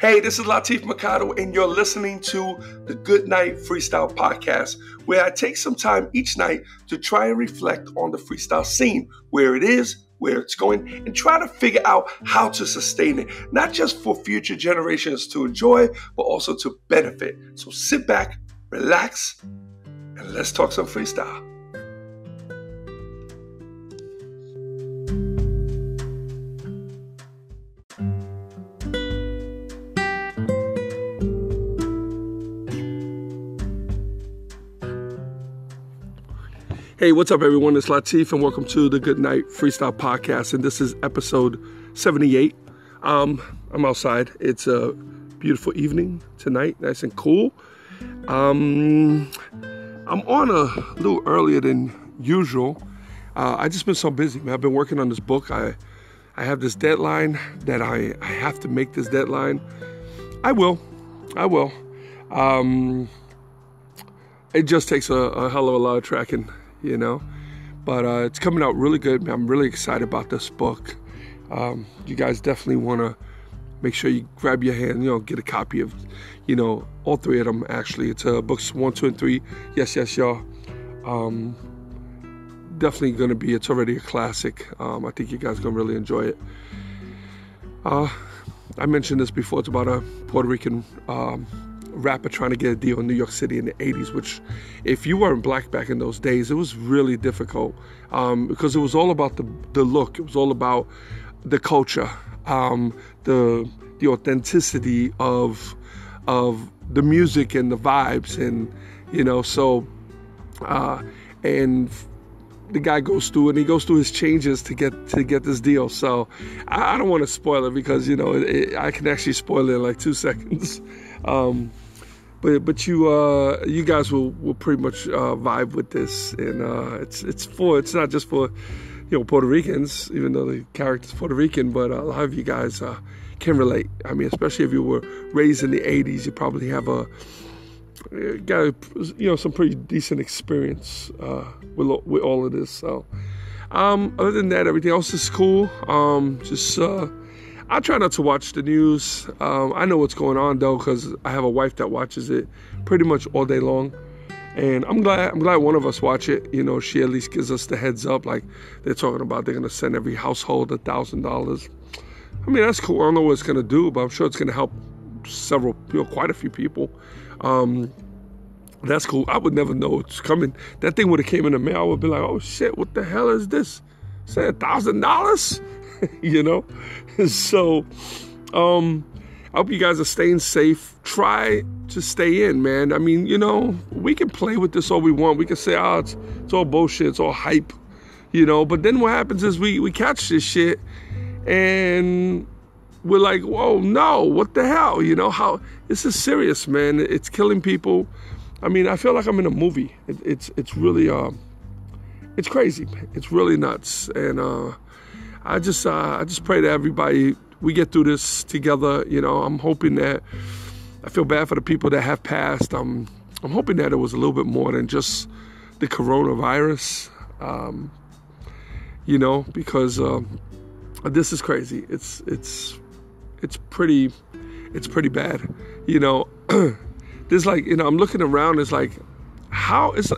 Hey, this is Latif Mercado, and you're listening to the Good Night Freestyle Podcast, where I take some time each night to try and reflect on the freestyle scene, where it is, where it's going, and try to figure out how to sustain it, not just for future generations to enjoy, but also to benefit. So sit back, relax, and let's talk some freestyle. Hey, what's up, everyone? It's Latif, and welcome to the Good Night Freestyle Podcast. And this is episode 78. Um, I'm outside. It's a beautiful evening tonight, nice and cool. Um, I'm on a little earlier than usual. Uh, I just been so busy, man. I've been working on this book. I I have this deadline that I, I have to make this deadline. I will. I will. Um, it just takes a, a hell of a lot of tracking you know. But uh, it's coming out really good. I'm really excited about this book. Um, you guys definitely want to make sure you grab your hand, you know, get a copy of, you know, all three of them. Actually, it's uh, books one, two, and three. Yes, yes, y'all. Um, definitely going to be. It's already a classic. Um, I think you guys going to really enjoy it. Uh, I mentioned this before. It's about a Puerto Rican um, rapper trying to get a deal in New York City in the 80s, which, if you weren't black back in those days, it was really difficult um, because it was all about the, the look, it was all about the culture, um, the, the authenticity of, of the music and the vibes. And, you know, so, uh, and the guy goes through and he goes through his changes to get to get this deal. So I, I don't want to spoil it because you know it, I can actually spoil it in like two seconds. Um, but but you uh, you guys will, will pretty much uh, vibe with this, and uh, it's it's for it's not just for you know Puerto Ricans, even though the character's Puerto Rican, but a lot of you guys uh, can relate. I mean, especially if you were raised in the '80s, you probably have a got you know some pretty decent experience uh, with with all of this. So um, other than that, everything else is cool. Um, just uh, I try not to watch the news. Um, I know what's going on though, because I have a wife that watches it pretty much all day long, and I'm glad. I'm glad one of us watch it. You know, she at least gives us the heads up. Like they're talking about, they're gonna send every household a thousand dollars. I mean, that's cool. I don't know what it's gonna do, but I'm sure it's gonna help several, you know, quite a few people. Um, that's cool. I would never know it's coming. That thing would have came in the mail. I would be like, oh shit, what the hell is this? Say a thousand dollars? you know? So, um, I hope you guys are staying safe. Try to stay in, man. I mean, you know, we can play with this all we want. We can say, oh, it's, it's all bullshit, it's all hype, you know. But then what happens is we, we catch this shit and we're like, whoa, no, what the hell? You know, how this is serious, man. It's killing people. I mean, I feel like I'm in a movie. It, it's it's really uh, it's crazy. It's really nuts, and uh, I just uh, I just pray to everybody we get through this together. You know, I'm hoping that I feel bad for the people that have passed. I'm I'm hoping that it was a little bit more than just the coronavirus. Um, you know, because uh, this is crazy. It's it's it's pretty it's pretty bad. You know, there's like you know I'm looking around. It's like how is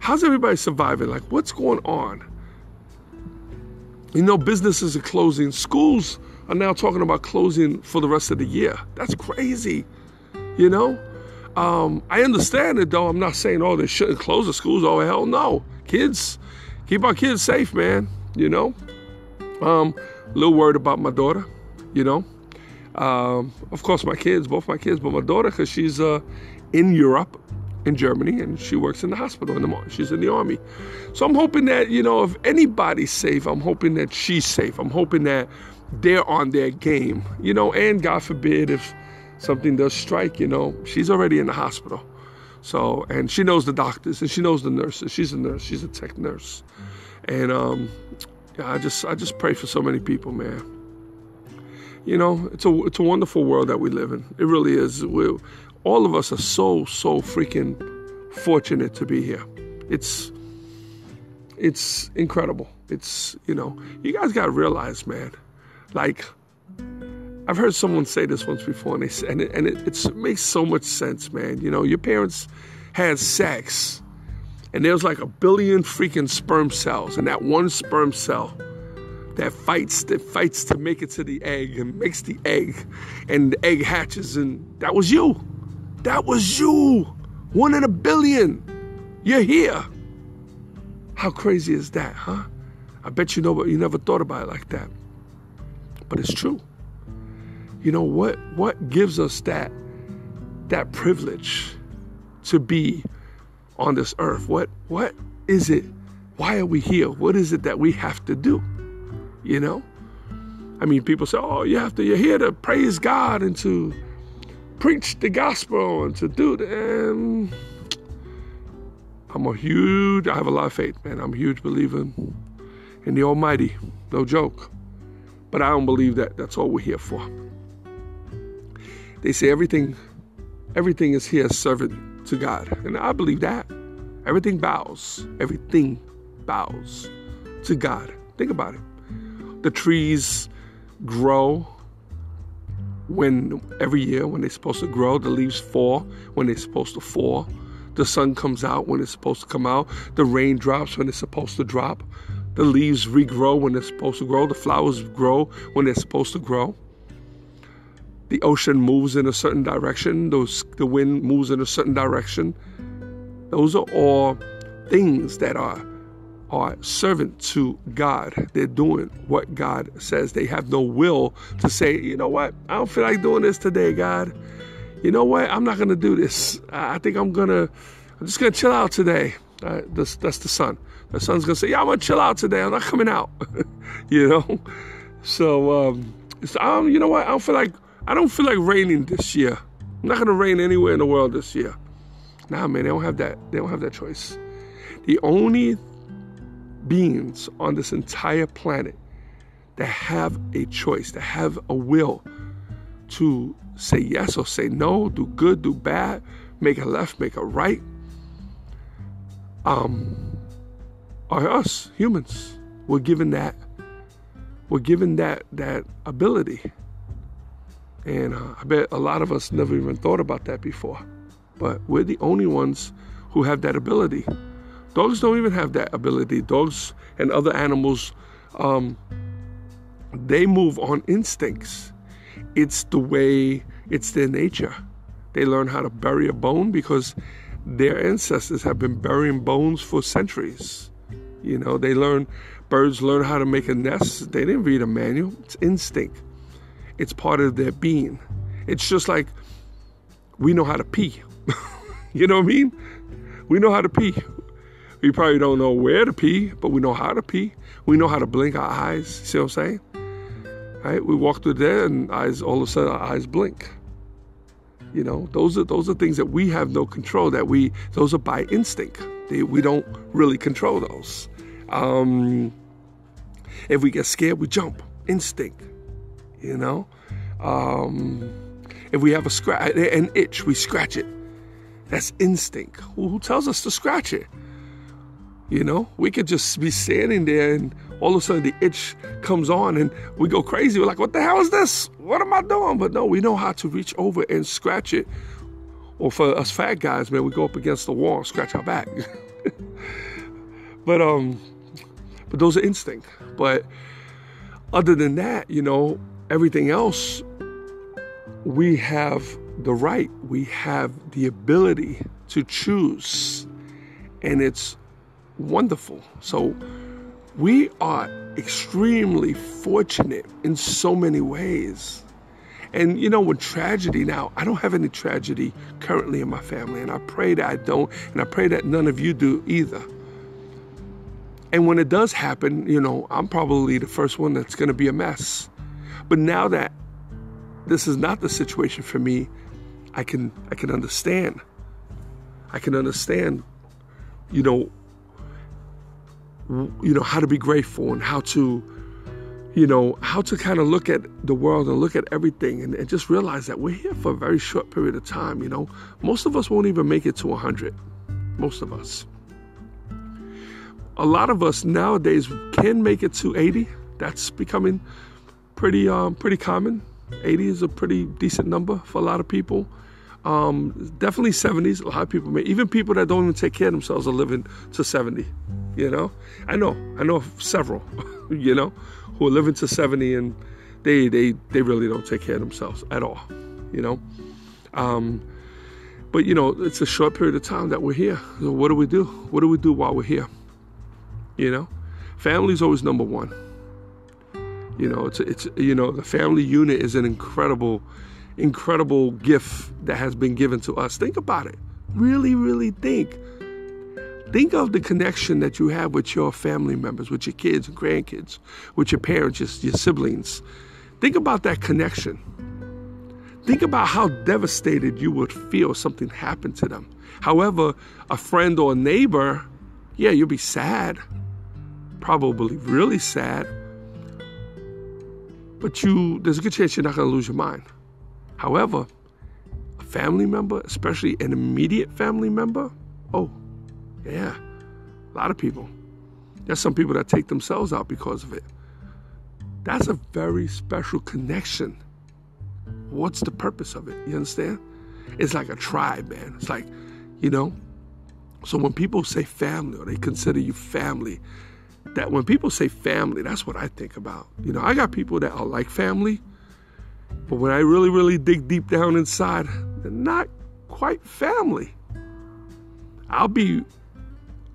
how's everybody surviving? Like what's going on? You know, businesses are closing. Schools are now talking about closing for the rest of the year. That's crazy. You know? Um, I understand it though. I'm not saying, oh, they shouldn't close the schools. Oh, hell no. Kids, keep our kids safe, man. You know? Um, a little worried about my daughter, you know? Um, of course, my kids, both my kids, but my daughter, because she's uh, in Europe in Germany, and she works in the hospital in the morning. She's in the army, so I'm hoping that you know if anybody's safe, I'm hoping that she's safe. I'm hoping that they're on their game, you know. And God forbid if something does strike, you know, she's already in the hospital. So and she knows the doctors and she knows the nurses. She's a nurse. She's a tech nurse, and um, yeah, I just I just pray for so many people, man you know, it's a it's a wonderful world that we live in. It really is. we all of us are so so freaking fortunate to be here. It's it's incredible. It's you know you guys got to realize, man. Like I've heard someone say this once before, and, they, and, it, and it, it makes so much sense, man. You know, your parents had sex, and there's like a billion freaking sperm cells, and that one sperm cell that fights that fights to make it to the egg and makes the egg, and the egg hatches, and that was you. That was you. One in a billion. You're here. How crazy is that, huh? I bet you know, but you never thought about it like that. But it's true. You know what? What gives us that that privilege to be on this earth? What what is it? Why are we here? What is it that we have to do? You know? I mean, people say, "Oh, you have to. You're here to praise God and to preach the gospel and to do." The, um, I'm a huge. I have a lot of faith, man. I'm a huge believer in the Almighty. No joke. But I don't believe that that's all we're here for. They say everything, everything is here servant to God, and I believe that. Everything bows. Everything bows to God. Think about it. The trees grow when every year when they're supposed to grow. The leaves fall when they're supposed to fall. The sun comes out when it's supposed to come out. The rain drops when it's supposed to drop. The leaves regrow when they're supposed to grow. The flowers grow when they're supposed to grow. The ocean moves in a certain direction. Those, the wind moves in a certain direction. Those are all things that are are servant to God. They're doing what God says. They have no will to say, you know what, I don't feel like doing this today, God. You know what, I'm not gonna do this. I think I'm gonna, I'm just gonna chill out today. Uh, that's, that's the sun. The sun's gonna say, yeah, I'm gonna chill out today. I'm not coming out. you know. So, um, so um, you know what, I don't feel like, I don't feel like raining this year. I'm not gonna rain anywhere in the world this year. Nah, man, they don't have that. They don't have that choice. The only beings on this entire planet that have a choice, that have a will to say yes or say no, do good, do bad, make a left, make a right, um, are us humans. We're given that. We're given that that ability, and uh, I bet a lot of us never even thought about that before. But we're the only ones who have that ability. Dogs don't even have that ability. Dogs and other animals, um, they move on instincts. It's the way, it's their nature. They learn how to bury a bone because their ancestors have been burying bones for centuries. You know, they learn, birds learn how to make a nest. They didn't read a manual, it's instinct. It's part of their being. It's just like we know how to pee. you know what I mean? We know how to pee. We probably don't know where to pee, but we know how to pee. We know how to blink our eyes. See what I'm saying? Right? We walk through there and eyes all of a sudden our eyes blink. You know, those are those are things that we have no control. That we those are by instinct. They, we don't really control those. Um, if we get scared, we jump. Instinct. You know. Um, if we have a scratch, an itch, we scratch it. That's instinct. who tells us to scratch it? You know, we could just be standing there and all of a sudden the itch comes on and we go crazy. We're like, what the hell is this? What am I doing? But no, we know how to reach over and scratch it. Or for us fat guys, man, we go up against the wall and scratch our back. but um but those are instinct. But other than that, you know, everything else we have the right, we have the ability to choose. And it's wonderful. So we are extremely fortunate in so many ways. And you know, with tragedy now, I don't have any tragedy currently in my family, and I pray that I don't, and I pray that none of you do either. And when it does happen, you know, I'm probably the first one that's going to be a mess. But now that this is not the situation for me, I can I can understand. I can understand, you know, you know, how to be grateful and how to, you know, how to kind of look at the world and look at everything and, and, just realize that we're here for a very short period of time. You know, most of us won't even make it to 100. Most of us. A lot of us nowadays can make it to 80. That's becoming pretty, um, pretty common. 80 is a pretty decent number for a lot of people. Um, definitely 70s. A lot of people, may, even people that don't even take care of themselves, are living to 70. You know, I know, I know several, you know, who are living to 70 and they they they really don't take care of themselves at all. You know, um, but you know, it's a short period of time that we're here. So what do we do? What do we do while we're here? You know, family's always number one. You know, it's it's you know the family unit is an incredible, incredible gift that has been given to us. Think about it. Really, really think. Think of the connection that you have with your family members, with your kids and grandkids, with your parents, your, your siblings. Think about that connection. Think about how devastated you would feel if something happened to them. However, a friend or a neighbor, yeah, you'll be sad. Probably really sad. But you there's a good chance you're not gonna lose your mind. However, a family member, especially an immediate family member, oh, yeah, a lot of people. There's some people that take themselves out because of it. That's a very special connection. What's the purpose of it? You understand? It's like a tribe, man. It's like, you know. So when people say family or they consider you family, that when people say family, that's what I think about. You know, I got people that are like family, but when I really, really dig deep down inside, they're not quite family. I'll be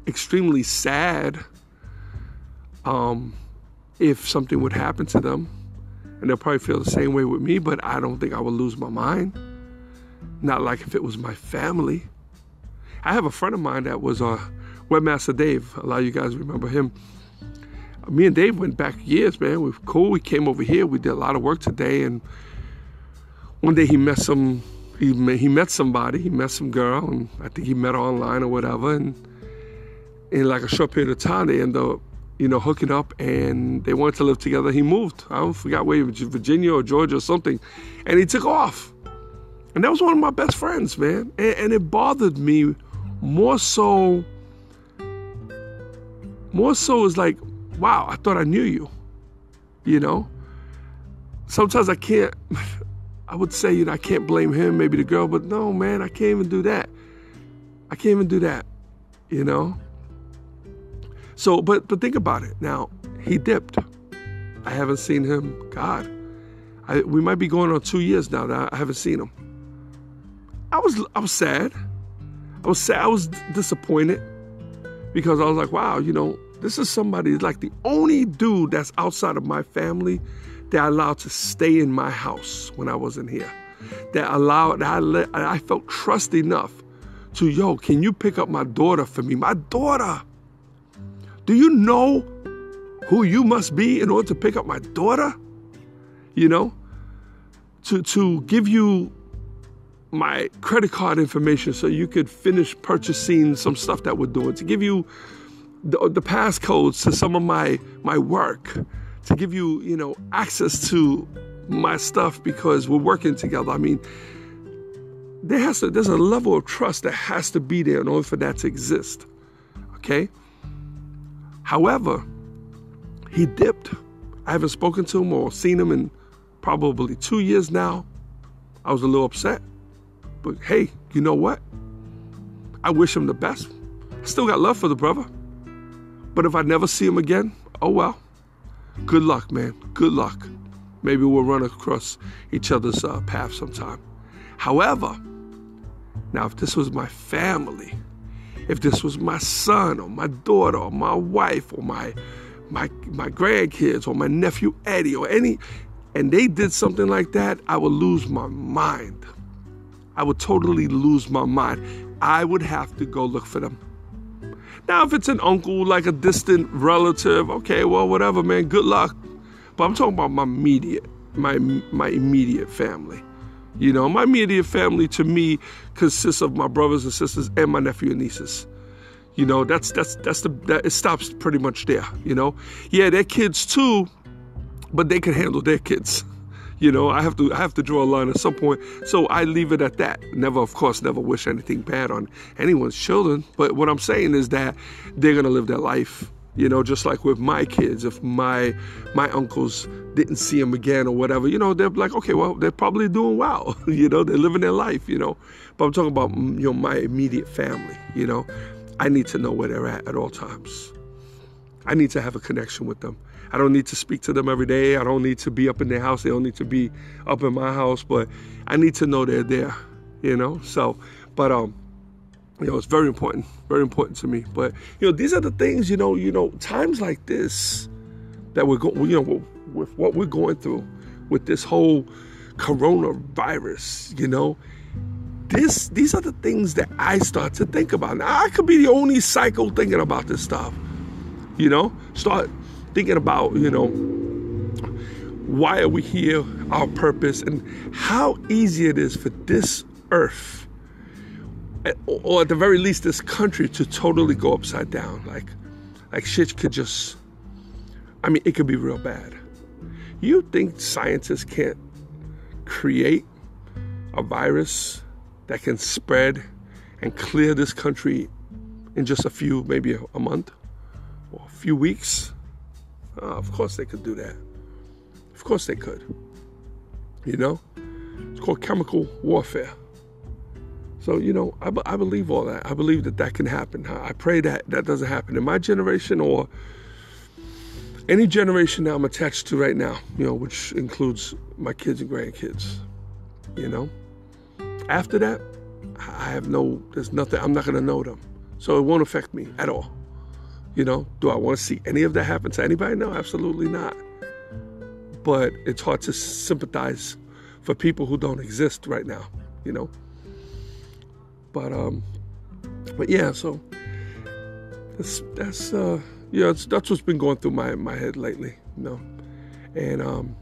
extremely sad um, if something would happen to them. And they'll probably feel the same way with me, but I don't think I would lose my mind. Not like if it was my family. I have a friend of mine that was uh, Webmaster Dave. A lot of you guys remember him. Me and Dave went back years, man. We were cool. We came over here. We did a lot of work today. And one day he met some, he met, he met somebody. He met some girl, and I think he met her online or whatever. And in like a short period of time, they end up, you know, hooking up and they wanted to live together. He moved. I don't forgot where, Virginia or Georgia or something. And he took off. And that was one of my best friends, man. And, and it bothered me more so, more so is like, wow, I thought I knew you. You know? Sometimes I can't, I would say, you know, I can't blame him, maybe the girl, but no, man, I can't even do that. I can't even do that, you know? So, but but think about it. Now, he dipped. I haven't seen him. God, I, we might be going on two years now that I haven't seen him. I was I was sad. I was sad. I was disappointed because I was like, wow, you know, this is somebody like the only dude that's outside of my family that I allowed to stay in my house when I wasn't here. That allowed that I let, I felt trust enough to yo, can you pick up my daughter for me? My daughter. Do you know who you must be in order to pick up my daughter? You know? To, to give you my credit card information so you could finish purchasing some stuff that we're doing, to give you the, the passcodes to some of my, my work, to give you, you know, access to my stuff because we're working together. I mean, there has to, there's a level of trust that has to be there in order for that to exist. Okay? However, he dipped. I haven't spoken to him or seen him in probably two years now. I was a little upset. But hey, you know what? I wish him the best. I still got love for the brother. But if I never see him again, oh well. Good luck, man. Good luck. Maybe we'll run across each other's uh, path sometime. However, now if this was my family, if this was my son or my daughter or my wife or my my my grandkids or my nephew Eddie or any and they did something like that, I would lose my mind. I would totally lose my mind. I would have to go look for them. Now, if it's an uncle, like a distant relative, okay, well, whatever, man, good luck. But I'm talking about my immediate, my my immediate family. You know, my immediate family to me consists of my brothers and sisters and my nephew and nieces. You know, that's that's that's the that it stops pretty much there. You know, yeah, they're kids too, but they can handle their kids. You know, I have to I have to draw a line at some point. So I leave it at that. Never, of course, never wish anything bad on anyone's children. But what I'm saying is that they're gonna live their life You know, just like with my kids, if my my uncles didn't see them again or whatever, you know, they're like, okay, well, they're probably doing well. you know, they're living their life. You know, but I'm talking about mm, you know my immediate family. You know, I need to know where they're at at all times. I need to have a connection with them. I don't need to speak to them every day. I don't need to be up in their house. They don't need to be up in my house, but I need to know they're there, you know? So, but, um, you know, it's very important, very important to me. But, you know, these are the things, you know, you know, times like this that we're going, you know, with what we're going through with this whole coronavirus, you know, this, these are the things that I start to think about. Now, I could be the only psycho thinking about this stuff, you know, start thinking about, you know, why are we here, our purpose, and how easy it is for this earth, or at the very least this country, to totally go upside down. Like, like shit could just, I mean, it could be real bad. You think scientists can't create a virus that can spread and clear this country in just a few, maybe a, month or a few weeks? Uh, of course they could do that. Of course they could. You know? It's called chemical warfare. So, you know, I, I believe all that. I believe that that can happen. I pray that that doesn't happen in my generation or any generation that I'm attached to right now, you know, which includes my kids and grandkids. You know? After that, I have no, there's nothing, I'm not going to know them. So it won't affect me at all. You know, do I want to see any of that happen to anybody? No, absolutely not. But it's hard to sympathize for people who don't exist right now, you know. But um, but yeah, so that's that's uh, yeah, that's, that's what's been going through my my head lately, you know. And um,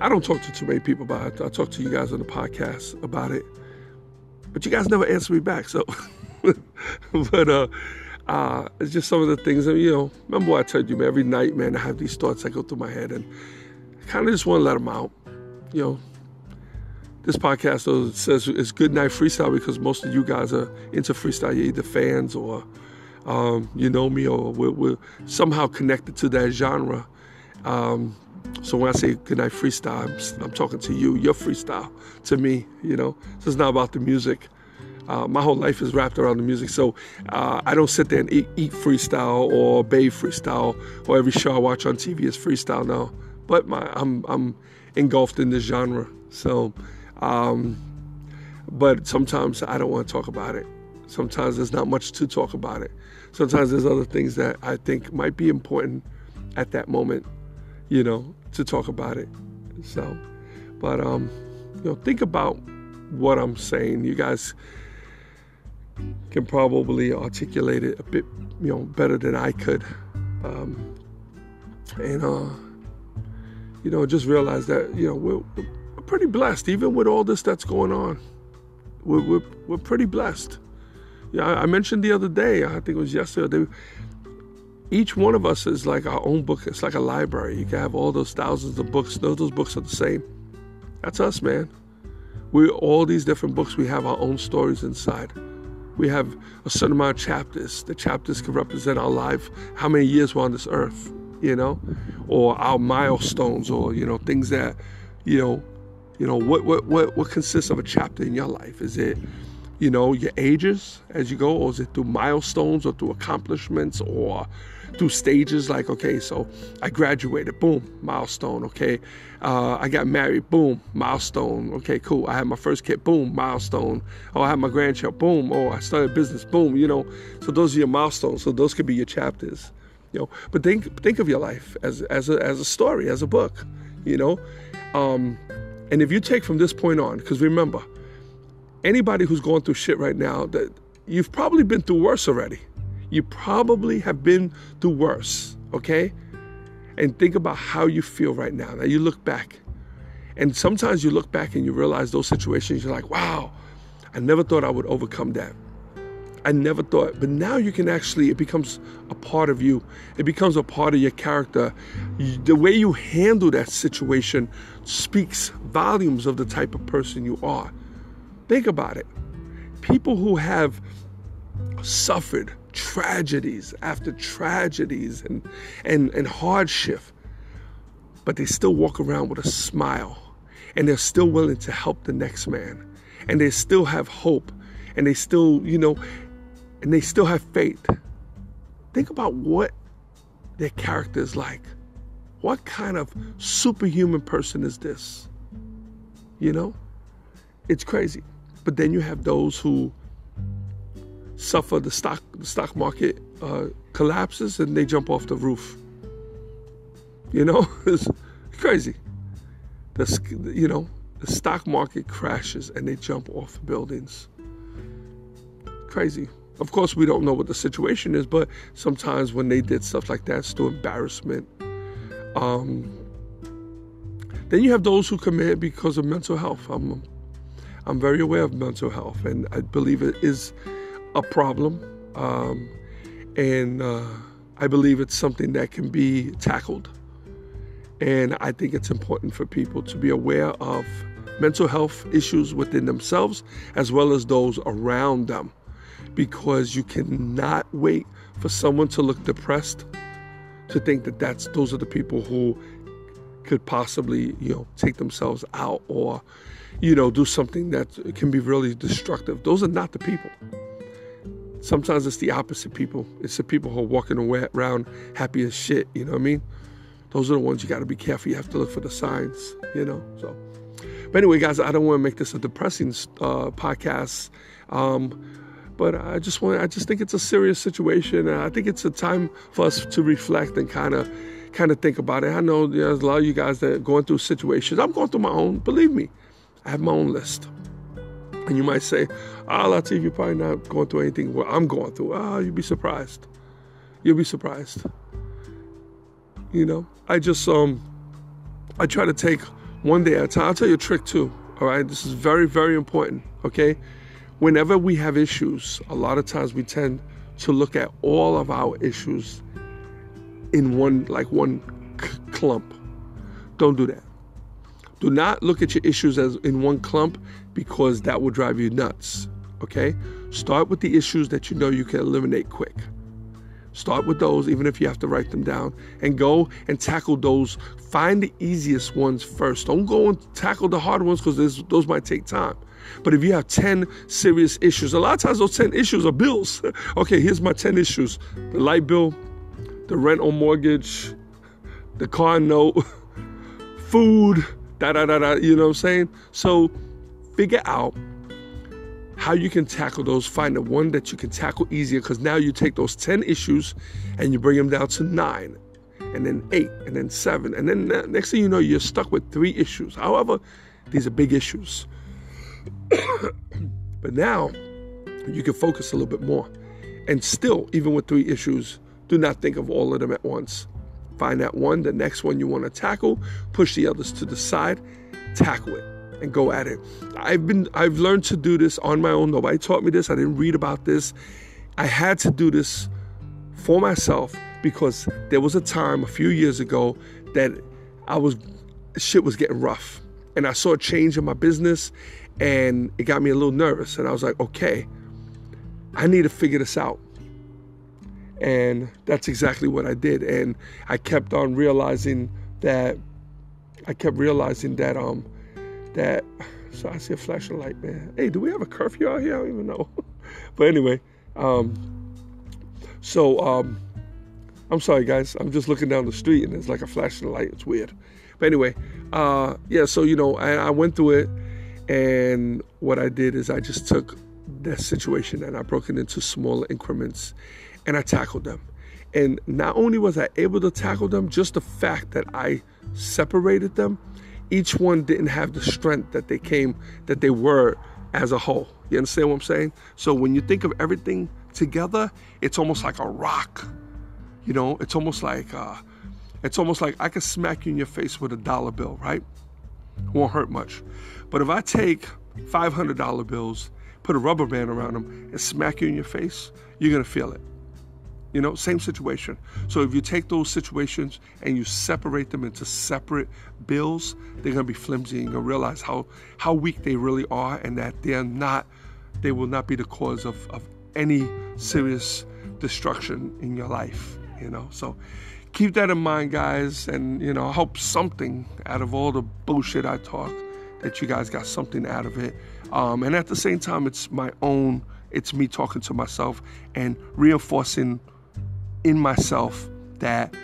I don't talk to too many people about it. I talk to you guys on the podcast about it, but you guys never answer me back. So, but uh, uh, it's just some of the things that, you know, remember what I told you, man, every night, man, I have these thoughts that go through my head and I kind of just want to let them out. You know, this podcast though says it's good night freestyle because most of you guys are into freestyle. You're either fans or um, you know me or we're, we're, somehow connected to that genre. Um, so when I say good night freestyle, I'm, I'm, talking to you. Your freestyle to me, you know. So it's not about the music. Uh, my whole life is wrapped around the music, so uh, I don't sit there and eat, eat, freestyle or bathe freestyle or every show I watch on TV is freestyle now. But my, I'm I'm engulfed in this genre, so. Um, but sometimes I don't want to talk about it. Sometimes there's not much to talk about it. Sometimes there's other things that I think might be important at that moment, you know, to talk about it. So, but um, you know, think about what I'm saying. You guys can probably articulate it a bit, you know, better than I could. Um, and uh, you know, just realize that you know we're, we're pretty blessed, even with all this that's going on. We're we're, we're pretty blessed. Yeah, I, mentioned the other day. I think it was yesterday. each one of us is like our own book. It's like a library. You can have all those thousands of books. Of those books are the same. That's us, man. We're all these different books. We have our own stories inside we have a certain amount of chapters. The chapters can represent our life, how many years we're on this earth, you know, or our milestones, or you know, things that, you know, you know, what what what what consists of a chapter in your life? Is it, you know, your ages as you go, or is it through milestones, or through accomplishments, or through stages like okay so i graduated boom milestone okay. Uh, i got married boom milestone okay cool. I had my first kid boom milestone. Oh i had my grandchild boom. Oh i started business boom you know. So those are your milestones. So those could be your chapters you know. But think think of your life as as a, as a story as a book you know. Um, and if you take from this point on because remember anybody who's going through shit right now that you've probably been through worse already you probably have been through worse, okay? And think about how you feel right now. Now you look back. And sometimes you look back and you realize those situations, you're like, wow, I never thought I would overcome that. I never thought, but now you can actually, it becomes a part of you. It becomes a part of your character. The way you handle that situation speaks volumes of the type of person you are. Think about it. People who have suffered tragedies after tragedies and, and, and hardship, but they still walk around with a smile and they're still willing to help the next man and they still have hope and they still, you know, and they still have faith. Think about what their character is like. What kind of superhuman person is this? You know? It's crazy. But then you have those who suffer the stock the stock market uh, collapses and they jump off the roof. You know, it's crazy. The you know the stock market crashes and they jump off buildings. Crazy. Of course, we don't know what the situation is, but sometimes when they did stuff like that, it's still embarrassment. Um, then you have those who commit because of mental health. I'm, I'm very aware of mental health, and I believe it is a problem. Um, and uh, I believe it's something that can be tackled. And I think it's important for people to be aware of mental health issues within themselves as well as those around them because you cannot wait for someone to look depressed to think that that's those are the people who could possibly you know take themselves out or you know do something that can be really destructive those are not the people sometimes it's the opposite people it's the people who are walking around happy as shit you know what i mean those are the ones you got to be careful you have to look for the signs you know so but anyway guys i don't want to make this a depressing uh, podcast um, but I just want I just think it's a serious situation and I think it's a time for us to reflect and kind of kind of think about it. I know there's a lot of you guys that are going through situations. I'm going through my own. Believe me, I have my own list. And you might say, "Ah, oh, Latif, you're probably not going through anything what I'm going through." Ah, oh, you'd be surprised. You'll be surprised. You know, I just um, I try to take one day at a time. I'll tell you a trick too. All right, this is very very important. Okay, whenever we have issues, a lot of times we tend to look at all of our issues in one like one c- clump. Don't do that. Do not look at your issues as in one clump because that will drive you nuts. Okay? Start with the issues that you know you can eliminate quick. Start with those, even if you have to write them down, and go and tackle those. Find the easiest ones first. Don't go and tackle the hard ones because those might take time. But if you have 10 serious issues, a lot of times those 10 issues are bills. okay, here's my 10 issues the light bill, the rent or mortgage, the car note, food, da da da da, you know what I'm saying? So figure out how you can tackle those. Find the one that you can tackle easier because now you take those 10 issues and you bring them down to nine, and then eight, and then seven. And then next thing you know, you're stuck with three issues. However, these are big issues. but now you can focus a little bit more. And still, even with three issues, do not think of all of them at once. Find that one, the next one you want to tackle, push the others to the side, tackle it and go at it. I've been I've learned to do this on my own. Nobody taught me this. I didn't read about this. I had to do this for myself because there was a time a few years ago that I was shit was getting rough. And I saw a change in my business and it got me a little nervous. And I was like, okay, I need to figure this out. And that's exactly what I did. And I kept on realizing that I kept realizing that um that so I see a flashing light, man. Hey, do we have a curfew out here? I don't even know. but anyway, um so um I'm sorry guys. I'm just looking down the street and there's like a flashing light. It's weird. But anyway, uh yeah, so you know, I, I went through it and what I did is I just took that situation and I broke it into smaller increments and I tackled them. And not only was I able to tackle them, just the fact that I separated them, each one didn't have the strength that they came, that they were as a whole. You understand what I'm saying? So when you think of everything together, it's almost like a rock. You know, it's almost like uh, it's almost like I could smack you in your face with a dollar bill, right? Won't hurt much. But if I take $500 bills, put a rubber band around them, and smack you in your face, you're to feel it. You know, same situation. So if you take those situations and you separate them into separate bills, they're to be flimsy and you'll realize how, how weak they really are and that they're not, they will not be the cause of, of any serious destruction in your life, you know. So keep that in mind, guys, and you know, I hope something out of all the bullshit I talk that you guys got something out of it. Um, and at the same time, it's my own, it's me talking to myself and reinforcing in myself that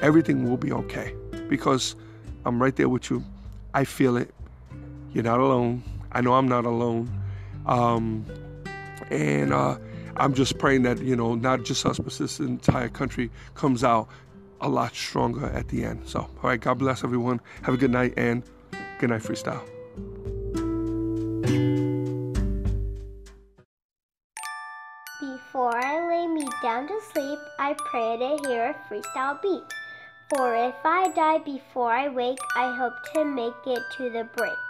everything will be okay because I'm right there with you. I feel it. You're not alone. I know I'm not alone. Um, and uh, I'm just praying that, you know, not just us, but this entire country comes out a lot stronger at the end. So, all right, God bless everyone. Have a good night and good night, freestyle. To sleep, I pray to hear a freestyle beat. For if I die before I wake, I hope to make it to the break.